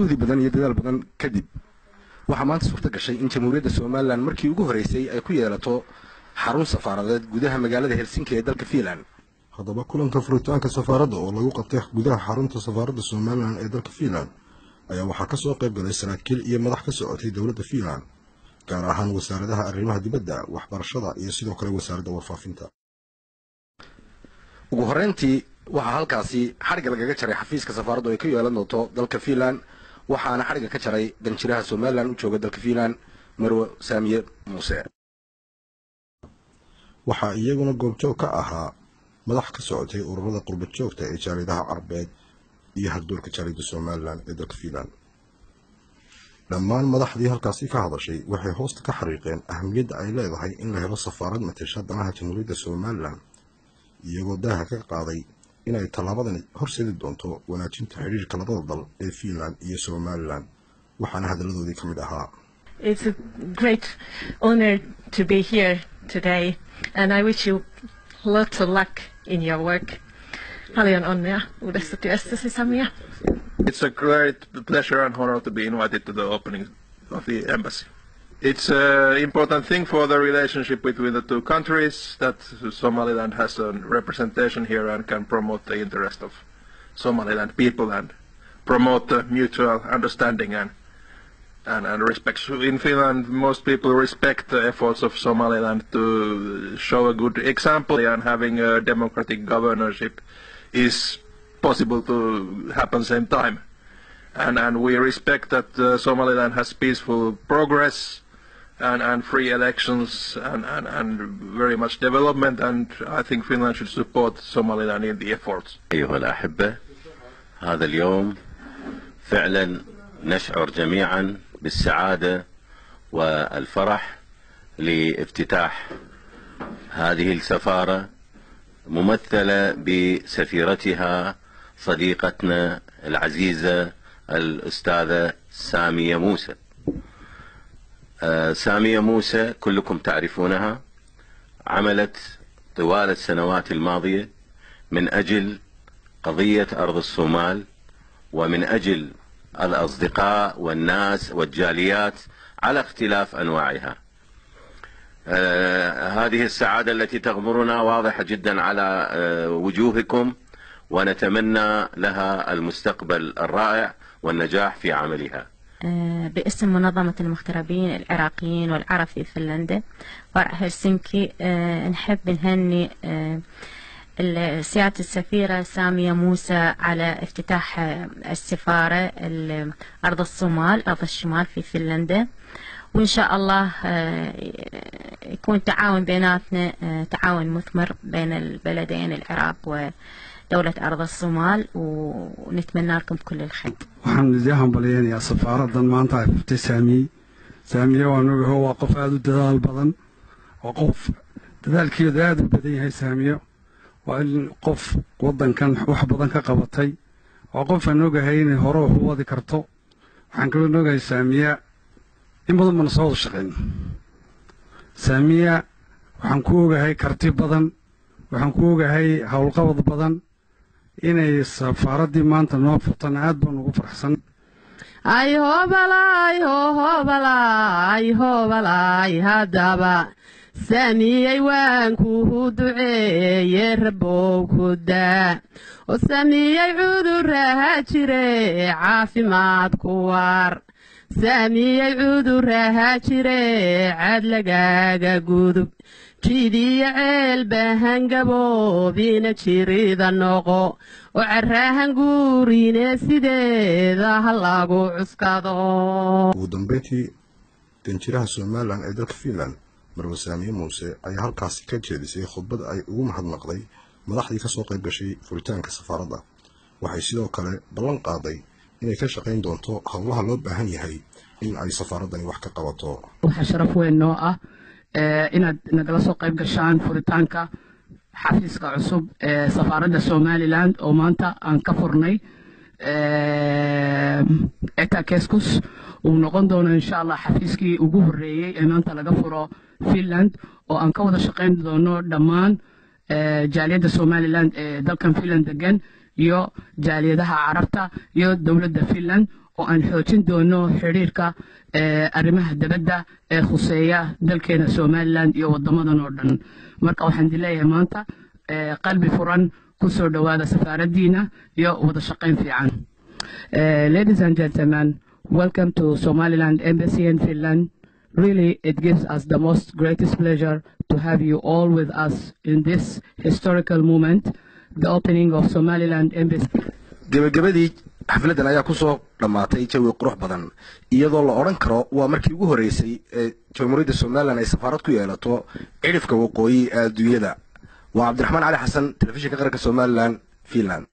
juhdi badan iyo dadaal badan kadib waxaa maanta suurto gashay in jamhuuriyadda somalilan markii ugu horreysay ay ku yeelato xarun safaaradeed gudaha magaalada helsinki ee dalka fiinland haddaba kulanka furitaanka safaaradda oo lagu qabtay gudaha xarunta safaaradda somalilan ee dalka fiinland ayaa waxaa ka soo qayb galay saraakiil iyo madax ka socotay dowladda fiinland gaar ahaan wasaaradaha arrimaha dibadda waxbarashada iyo sidoo kale wasaaradda warfaafinta. Ugu horreyntii waxaa halkaasi xadhigga lagaga jaray xafiiska safaaraddu ay ka yeelan doonto dalka fiinland waxaana xadhigga ka jaray danjiraha somalilan u jooga dalka fiinland marwe saamiye muuse waxaa iyaguna goobjoog ka ahaa madax ka socotay ururada qurbad joogta ee jaaridaha carabeed iyo hardoorka jaarida somalilan ee dalka fiinland dhammaan madaxdii halkaasi ka hadashay waxay hoosta ka xariiqeen ahamiyadda ay leedahay in la helo safaarad matesha danaha jamhuuriyadda somalilan iyagoo daaha ka qaaday inay tallaabadani horseedi doonto wanaajinta xidhiirka labada dal ee fiinland iyo somalilan waxaana hadalladoodii ka mid ahaa It's a great honor to be here today, and I wish you lots of luck in your work. Paljon onnea uudessa työssäsi, Samia. It's a great pleasure and honor to be invited to the opening of the embassy. It's an important thing for the relationship between the two countries that Somaliland has a representation here and can promote the interest of Somaliland people and promote the mutual understanding and and, and respect. In Finland, most people respect the efforts of Somaliland to show a good example and having a democratic governorship is possible to happen same time. And, and we respect that uh, Somaliland has peaceful progress and, and free elections and, and, and very much development and I think Finland should support Somaliland in the efforts. أيها الأحبة هذا اليوم فعلا نشعر جميعا بالسعادة والفرح لافتتاح هذه السفارة ممثلة بسفيرتها صديقتنا العزيزة الأستاذة سامية موسى سامية موسى كلكم تعرفونها عملت طوال السنوات الماضية من أجل قضية أرض الصومال ومن أجل الأصدقاء والناس والجاليات على اختلاف أنواعها. آه هذه السعادة التي تغمرنا واضحة جدا على آه وجوهكم ونتمنى لها المستقبل الرائع والنجاح في عملها. باسم منظمة المغتربين العراقيين والعرب في فنلندا. فرع هلسنكي نحب نهني سيادة السفيرة سامية موسى على افتتاح السفارة أرض الصومال أرض الشمال في فنلندا. وإن شاء الله يكون تعاون بيناتنا تعاون مثمر بين البلدين العراق ودولة أرض الصومال. ونتمنى لكم كل الخير. Waxaan idii hambalyaynayaa safaaradan maanta ay furtay saamiye. Saamiye waan ogaho waa qof aada u dadaal badan waa qof dadaalkeedu aada u badan yahay saamiyo waa in qof waddankan wax badan ka qabatay. Waa qof aan ogahay inay hore wax u wadi karto. Waxaan kaloo ogahay saamiya in badan bana soo wada shaqayn saamiya waxaan ku ogahay karti badan waxaan ku ogahay howlqabad badan inay safaaraddii maanta noo furtan aad baan ugu farxsan ay hoobalaay hoobalaay hoobalaay haddaba saamiyey waan kuhu duceeye rabow ku daa. Oo saamiyey cuduraha jire caafimaad ku waar saamiyey cuduraha jire cad lagaaga gudub. Jiidiyo ceelbahangaboobina jirida noqo oo caraahan guurine sideeda ha lagu cuskado. Ugu dambeyntii danjiraha somalilan ee dalka fiinland marwe saamiye muuse ayaa halkaasi ka jeedisay khudbad ay ugu mahadnaqday madaxdii ka soo qayb gashay furitaanka safaaradda waxay sidoo kale ballan qaaday inay ka shaqayn doonto howlaha loo baahan yahay in ay safaaraddani wax ka qabato. Waxaa sharaf weyn noo ah inaad nagala soo qayb gashaan furitaanka xafiiska cusub ee safaaradda somalilan oo maanta aan ka furnay etakescus uu noqon doono insha allah xafiiskii ugu horreeyey ee maanta laga furo finland oo aan ka wada shaqayn doono dhammaan jaaliyadda somaliland ee dalkan finland degan iyo jaaliyadaha carabta iyo dowladda finland oo aan xoojin doono xidhiirka arrimaha dabadda ee khuseeya dalkeena somalilan iyo wadamadan oo dhan. Marka waxaan idin leeyahay maanta qalbi furan ku soo dhowaada safaaraddiina iyo wada shaqayn fiican. Ladies and gentlemen welcome to somaliland embassy in finland. Really it gives us the most greatest pleasure to have you all with us in this historical moment gebagabadii xafladdan ayaa ku soo dhammaatay jawi qurux badan. Iyadoo la odhan karo waa markii ugu horreysay ee jamhuuriyadda somalilan ay safaarad ku yeelato cidhifka waqooyi ee adduunyada. Waa cabdiraxmaan cali xasan telefishinka qaranka somalilan finland